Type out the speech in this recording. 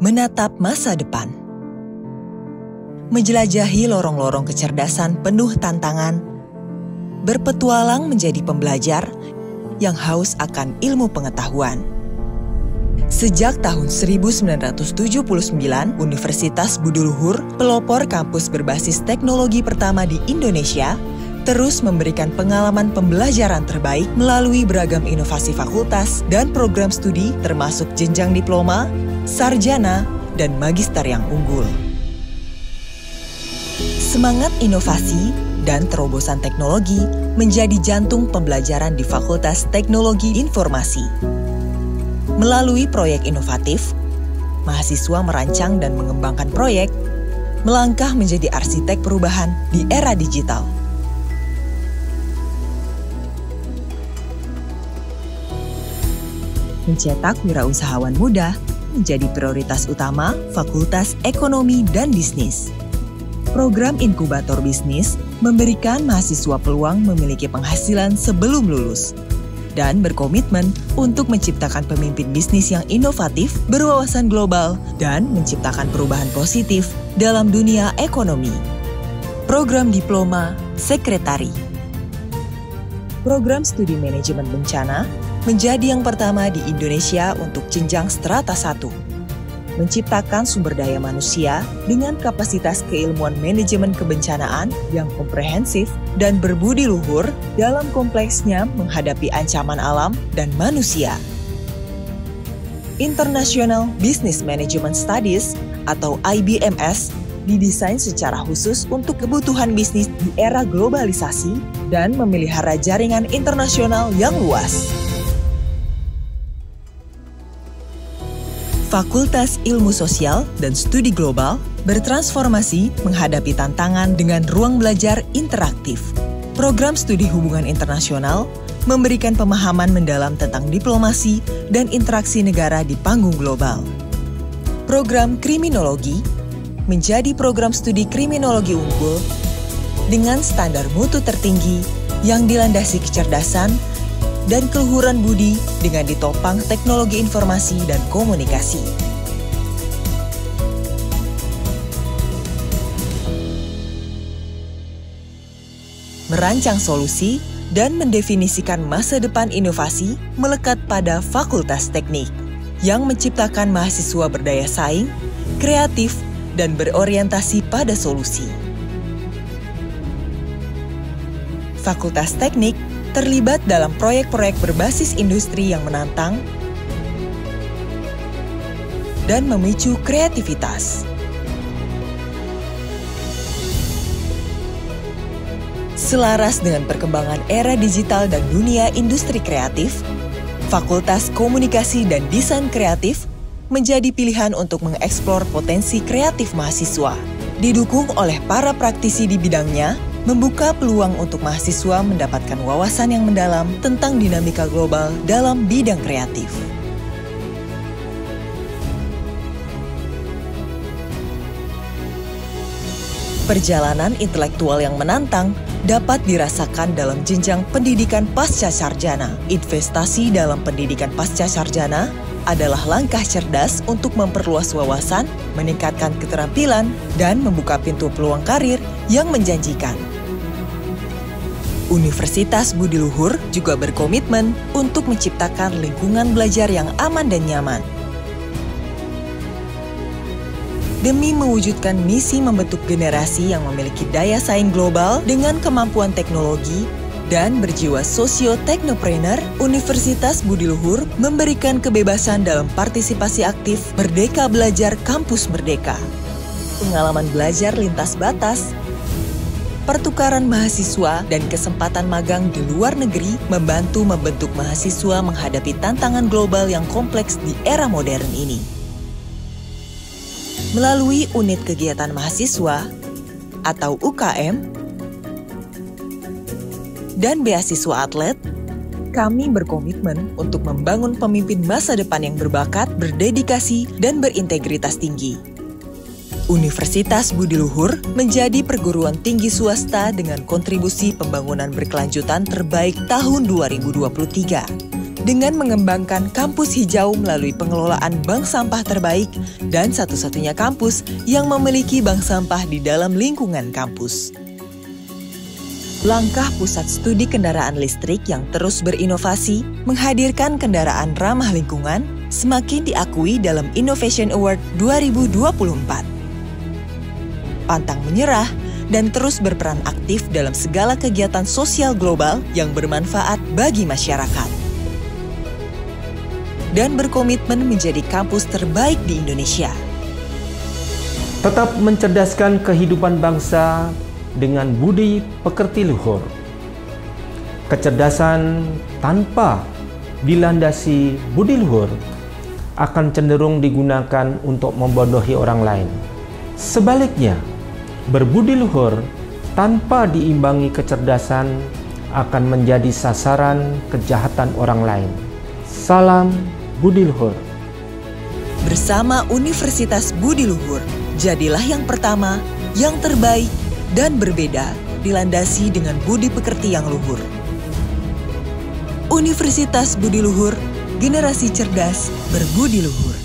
menatap masa depan. Menjelajahi lorong-lorong kecerdasan penuh tantangan, berpetualang menjadi pembelajar yang haus akan ilmu pengetahuan. Sejak tahun 1979, Universitas Budi Luhur, pelopor kampus berbasis teknologi pertama di Indonesia, terus memberikan pengalaman pembelajaran terbaik melalui beragam inovasi fakultas dan program studi termasuk jenjang diploma, sarjana, dan magister yang unggul. Semangat inovasi dan terobosan teknologi menjadi jantung pembelajaran di Fakultas Teknologi Informasi. Melalui proyek inovatif, mahasiswa merancang dan mengembangkan proyek, melangkah menjadi arsitek perubahan di era digital. Mencetak wirausahawan muda menjadi prioritas utama Fakultas Ekonomi dan Bisnis. Program inkubator bisnis memberikan mahasiswa peluang memiliki penghasilan sebelum lulus dan berkomitmen untuk menciptakan pemimpin bisnis yang inovatif, berwawasan global, dan menciptakan perubahan positif dalam dunia ekonomi. Program Diploma Sekretari Program Studi Manajemen Bencana menjadi yang pertama di Indonesia untuk jenjang strata 1. Menciptakan sumber daya manusia dengan kapasitas keilmuan manajemen kebencanaan yang komprehensif dan berbudi luhur dalam kompleksnya menghadapi ancaman alam dan manusia. International Business Management Studies atau IBMS didesain secara khusus untuk kebutuhan bisnis di era globalisasi dan memelihara jaringan internasional yang luas. Fakultas Ilmu Sosial dan Studi Global bertransformasi menghadapi tantangan dengan ruang belajar interaktif. Program studi hubungan internasional memberikan pemahaman mendalam tentang diplomasi dan interaksi negara di panggung global. Program kriminologi menjadi program studi kriminologi unggul dengan standar mutu tertinggi yang dilandasi kecerdasan dan keluhuran budi dengan ditopang teknologi informasi dan komunikasi. Merancang solusi dan mendefinisikan masa depan inovasi melekat pada Fakultas Teknik yang menciptakan mahasiswa berdaya saing, kreatif, dan berorientasi pada solusi. Fakultas Teknik terlibat dalam proyek-proyek berbasis industri yang menantang dan memicu kreativitas. Selaras dengan perkembangan era digital dan dunia industri kreatif, Fakultas Komunikasi dan Desain Kreatif menjadi pilihan untuk mengeksplor potensi kreatif mahasiswa. Didukung oleh para praktisi di bidangnya, membuka peluang untuk mahasiswa mendapatkan wawasan yang mendalam tentang dinamika global dalam bidang kreatif. Perjalanan intelektual yang menantang dapat dirasakan dalam jenjang pendidikan pasca sarjana. Investasi dalam pendidikan pasca sarjana adalah langkah cerdas untuk memperluas wawasan, meningkatkan keterampilan, dan membuka pintu peluang karir yang menjanjikan. Universitas Budi Luhur juga berkomitmen untuk menciptakan lingkungan belajar yang aman dan nyaman. Demi mewujudkan misi membentuk generasi yang memiliki daya saing global dengan kemampuan teknologi dan berjiwa sosio-teknopreneur, Universitas Budi Luhur memberikan kebebasan dalam partisipasi aktif Merdeka Belajar Kampus Merdeka. Pengalaman belajar lintas batas pertukaran mahasiswa, dan kesempatan magang di luar negeri membantu membentuk mahasiswa menghadapi tantangan global yang kompleks di era modern ini. Melalui unit kegiatan mahasiswa atau UKM dan beasiswa atlet, kami berkomitmen untuk membangun pemimpin masa depan yang berbakat, berdedikasi, dan berintegritas tinggi. Universitas Budi Luhur menjadi perguruan tinggi swasta dengan kontribusi pembangunan berkelanjutan terbaik tahun 2023 dengan mengembangkan kampus hijau melalui pengelolaan bank sampah terbaik dan satu-satunya kampus yang memiliki bank sampah di dalam lingkungan kampus. Langkah Pusat Studi Kendaraan Listrik yang terus berinovasi menghadirkan kendaraan ramah lingkungan semakin diakui dalam Innovation Award 2024. Pantang menyerah dan terus berperan aktif dalam segala kegiatan sosial global yang bermanfaat bagi masyarakat. Dan berkomitmen menjadi kampus terbaik di Indonesia. Tetap mencerdaskan kehidupan bangsa dengan budi pekerti luhur. Kecerdasan tanpa dilandasi budi luhur akan cenderung digunakan untuk membodohi orang lain. Sebaliknya, berbudi luhur tanpa diimbangi kecerdasan akan menjadi sasaran kejahatan orang lain. Salam budi luhur. Bersama Universitas Budi Luhur, jadilah yang pertama, yang terbaik, dan berbeda dilandasi dengan budi pekerti yang luhur. Universitas Budi Luhur, generasi cerdas berbudi luhur.